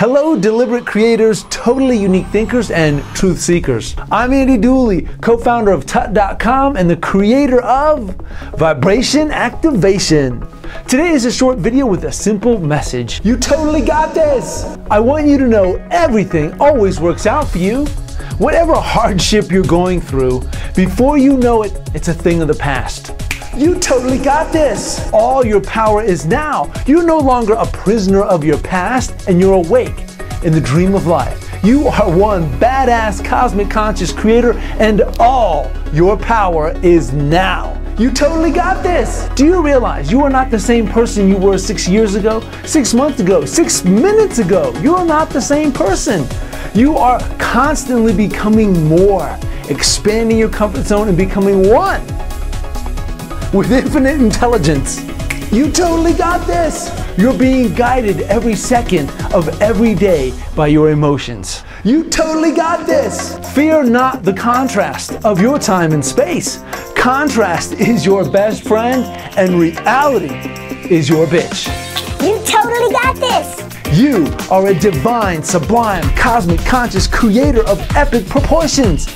Hello, deliberate creators, totally unique thinkers, and truth seekers. I'm Andy Dooley, co founder of Tut.com and the creator of Vibration Activation. Today is a short video with a simple message. You totally got this! I want you to know everything always works out for you. Whatever hardship you're going through, before you know it, it's a thing of the past. You totally got this. All your power is now. You're no longer a prisoner of your past and you're awake in the dream of life. You are one badass cosmic conscious creator and all your power is now. You totally got this. Do you realize you are not the same person you were six years ago, six months ago, six minutes ago? You are not the same person. You are constantly becoming more, expanding your comfort zone and becoming one with infinite intelligence. You totally got this. You're being guided every second of every day by your emotions. You totally got this. Fear not the contrast of your time and space. Contrast is your best friend and reality is your bitch. You totally got this. You are a divine, sublime, cosmic, conscious creator of epic proportions.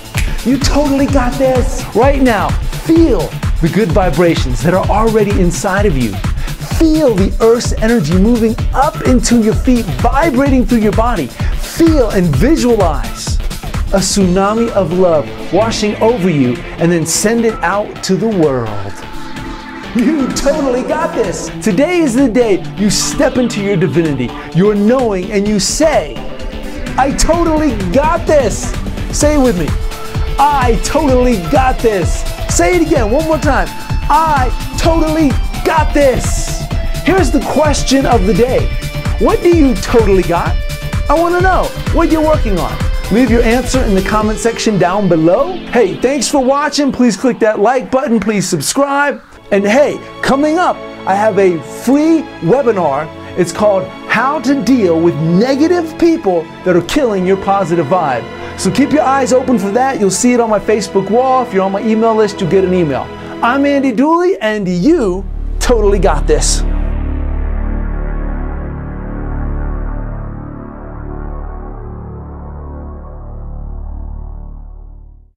You totally got this. Right now, feel the good vibrations that are already inside of you. Feel the Earth's energy moving up into your feet, vibrating through your body. Feel and visualize a tsunami of love washing over you and then send it out to the world. You totally got this. Today is the day you step into your divinity, your knowing, and you say, I totally got this. Say it with me. I totally got this. Say it again, one more time. I totally got this. Here's the question of the day What do you totally got? I want to know what you're working on. Leave your answer in the comment section down below. Hey, thanks for watching. Please click that like button. Please subscribe. And hey, coming up, I have a free webinar. It's called How to Deal with Negative People That Are Killing Your Positive Vibe. So keep your eyes open for that. You'll see it on my Facebook wall. If you're on my email list, you'll get an email. I'm Andy Dooley, and you totally got this.